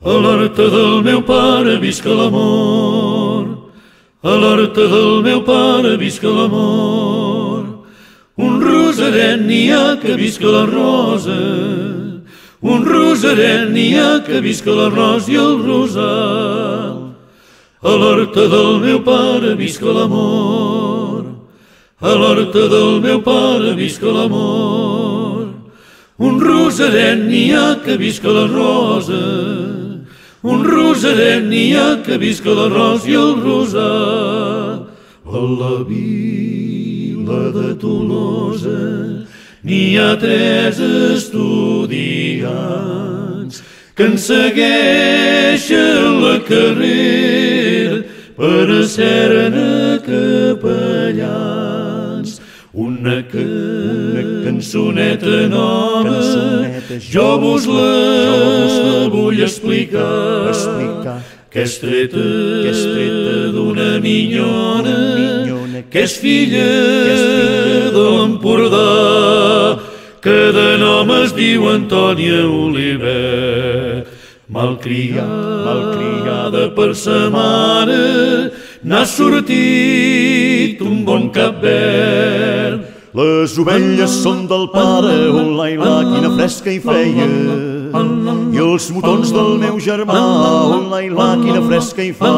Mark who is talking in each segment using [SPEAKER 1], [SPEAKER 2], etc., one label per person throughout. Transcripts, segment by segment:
[SPEAKER 1] A l'horta del meu pare visca l'amor, a l'horta del meu pare visca l'amor. Un rosaret n'hi ha que visca la rosa, un rosaret n'hi ha que visca l'arròs i el rosal. A l'horta del meu pare visca l'amor, a l'horta del meu pare visca l'amor. Un rosaret n'hi ha que visca la rosa, un rosaret n'hi ha que visca l'arròs i el rosar. A la vila de Tolosa n'hi ha tres estudiants que en segueixen la carrera per a ser-ne capellans. Una, que, una cançoneta nova, cançoneta, jo vos la, jo vos la vull explicar,
[SPEAKER 2] explicar
[SPEAKER 1] que és treta, que és treta d'una minyona, minyona, que és filla, que és filla de l'Empordà, que de nom es diu Antònia Oliver. Malcriada, malcriada per sa mare, n'ha sortit un bon cap verd.
[SPEAKER 2] Les ovelles són del pare, un la quina fresca hi feia. I els motons del meu germà, un la quina fresca hi fa.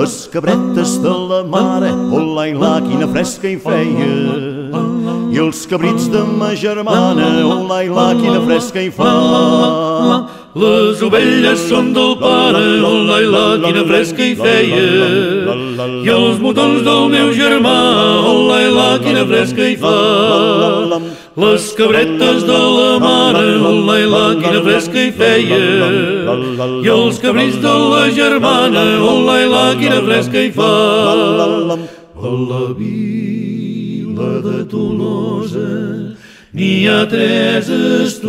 [SPEAKER 2] Les cabretes de la mare, un la quina fresca hi feia. I els cabrits de ma germana, un la quina fresca hi fa.
[SPEAKER 1] Les ovelles són del pare, oh la la, quina fresca hi feia. I els motons del meu germà, oh la la, quina fresca hi fa. Les cabretes de la mare, oh la la, quina fresca hi feia. I els cabrits de la germana, oh la la, quina fresca hi fa. A la vila de Tolosa n'hi ha tres estudiants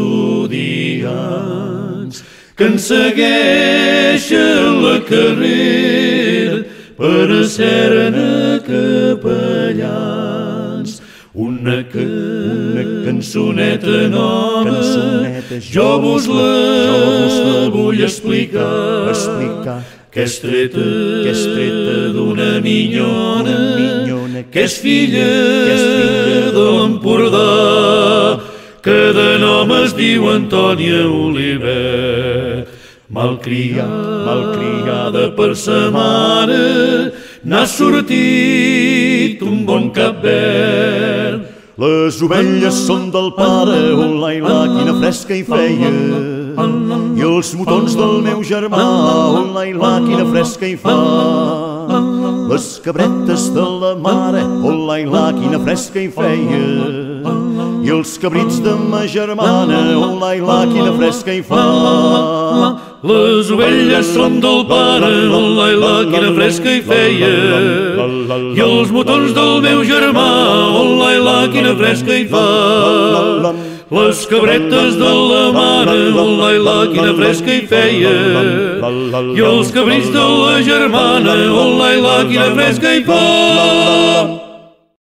[SPEAKER 1] que en segueixen la carrera per a ser-ne capellans. Una, que, una cançoneta nova, cançoneta, jo, vos la, jo vos la vull explicar,
[SPEAKER 2] explicar
[SPEAKER 1] que és treta, que és treta d'una minyona, que és filla, de l'Empordà, que de nom es diu Antònia Oliver. Malcriada, malcriada per sa mare, n'ha sortit un bon cap verd.
[SPEAKER 2] Les ovelles són del pare, un la quina fresca hi feia. I els motons del meu germà, un la quina fresca hi fa. Les cabretes de la mare, un la quina fresca hi feia. I els cabrits de ma germana, un la quina fresca hi fa.
[SPEAKER 1] Les ovelles són del pare, oh la la, quina fresca hi feia. I els motons del meu germà, oh la la, quina fresca hi fa. Les cabretes de la mare, oh la quina fresca hi feia. I els cabrits de la germana, oh la quina fresca hi fa.